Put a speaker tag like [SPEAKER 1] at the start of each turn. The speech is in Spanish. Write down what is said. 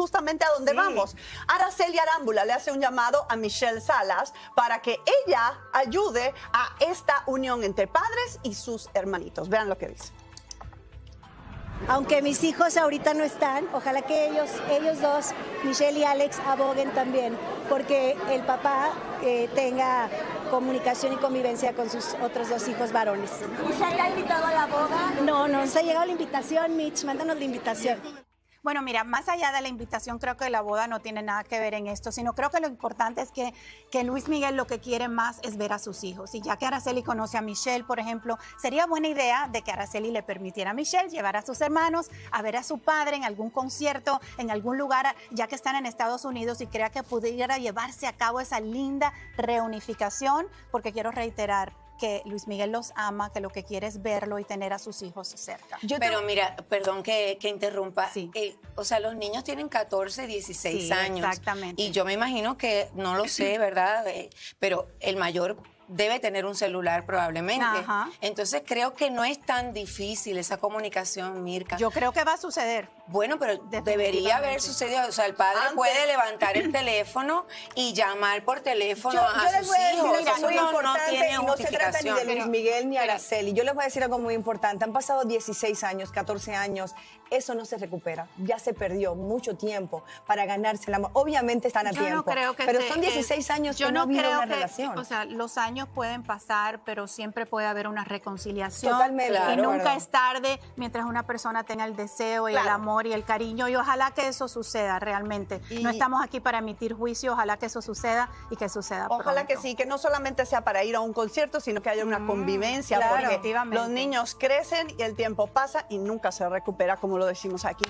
[SPEAKER 1] justamente a donde vamos. Araceli Arámbula le hace un llamado a Michelle Salas para que ella ayude a esta unión entre padres y sus hermanitos. Vean lo que dice.
[SPEAKER 2] Aunque mis hijos ahorita no están, ojalá que ellos, ellos dos, Michelle y Alex, aboguen también, porque el papá eh, tenga comunicación y convivencia con sus otros dos hijos varones.
[SPEAKER 3] ¿Michelle ha invitado a la boda?
[SPEAKER 2] No, no nos ha llegado la invitación, Mitch, mándanos la invitación.
[SPEAKER 4] Bueno, mira, más allá de la invitación, creo que la boda no tiene nada que ver en esto, sino creo que lo importante es que, que Luis Miguel lo que quiere más es ver a sus hijos. Y ya que Araceli conoce a Michelle, por ejemplo, sería buena idea de que Araceli le permitiera a Michelle llevar a sus hermanos a ver a su padre en algún concierto, en algún lugar, ya que están en Estados Unidos y crea que pudiera llevarse a cabo esa linda reunificación, porque quiero reiterar, que Luis Miguel los ama, que lo que quiere es verlo y tener a sus hijos cerca.
[SPEAKER 5] Pero mira, perdón que, que interrumpa.
[SPEAKER 4] Sí.
[SPEAKER 5] Eh, o sea, los niños tienen 14, 16
[SPEAKER 4] Sí,
[SPEAKER 5] años.
[SPEAKER 4] exactamente.
[SPEAKER 5] Y yo me imagino que, no lo sé, ¿verdad? Eh, pero el mayor debe tener un celular probablemente.
[SPEAKER 4] Ajá.
[SPEAKER 5] Entonces creo que no es tan difícil esa comunicación, Mirka.
[SPEAKER 4] Yo creo que va a suceder.
[SPEAKER 5] Bueno, pero debería haber sucedido. O sea, el padre
[SPEAKER 1] Antes-
[SPEAKER 5] puede levantar el teléfono y llamar por teléfono
[SPEAKER 6] Yo,
[SPEAKER 5] a
[SPEAKER 6] yo les
[SPEAKER 5] sus
[SPEAKER 6] voy a decir
[SPEAKER 5] hijos. no- no
[SPEAKER 6] no se trata ni de. Luis Miguel ni Araceli. Yo les voy a decir algo muy importante. Han pasado 16 años, 14 años. Eso no se recupera. Ya se perdió mucho tiempo para ganarse el amor. Obviamente están a
[SPEAKER 4] Yo
[SPEAKER 6] tiempo.
[SPEAKER 4] no creo que
[SPEAKER 6] pero
[SPEAKER 4] se-
[SPEAKER 6] son 16
[SPEAKER 4] que-
[SPEAKER 6] años
[SPEAKER 4] yo
[SPEAKER 6] que no, ha habido
[SPEAKER 4] creo
[SPEAKER 6] una
[SPEAKER 4] que-
[SPEAKER 6] relación.
[SPEAKER 4] O sea, los años pueden pasar, pero siempre puede haber una reconciliación.
[SPEAKER 6] Totalmente.
[SPEAKER 4] y nunca
[SPEAKER 6] verdad.
[SPEAKER 4] es tarde mientras una persona tenga el deseo y el amor y el cariño. Y ojalá que eso suceda realmente.
[SPEAKER 1] Y-
[SPEAKER 4] No estamos aquí para emitir juicio. Ojalá que eso suceda y que suceda
[SPEAKER 1] Ojalá que sí, que no solamente sea para ir a un concierto, sino que haya una convivencia,
[SPEAKER 6] claro.
[SPEAKER 1] porque los niños crecen y el tiempo pasa y nunca se recupera, como lo decimos aquí.